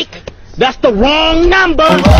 Mike, that's the wrong number.